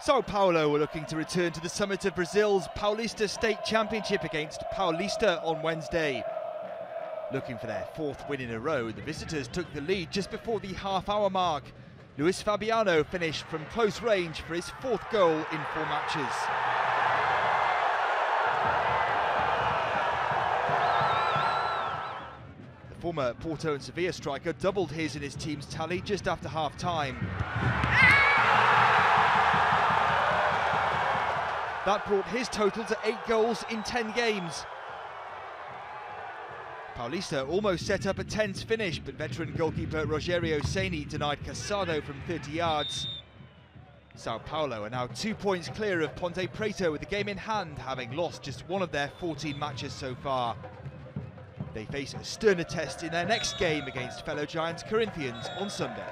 Sao Paulo were looking to return to the summit of Brazil's Paulista State Championship against Paulista on Wednesday. Looking for their fourth win in a row, the visitors took the lead just before the half-hour mark. Luis Fabiano finished from close range for his fourth goal in four matches. The former Porto and Sevilla striker doubled his in his team's tally just after half-time. That brought his total to eight goals in 10 games. Paulista almost set up a tense finish, but veteran goalkeeper Rogerio Ceni denied Casado from 30 yards. Sao Paulo are now two points clear of Ponte Preta with the game in hand, having lost just one of their 14 matches so far. They face a sterner test in their next game against fellow giants Corinthians on Sunday.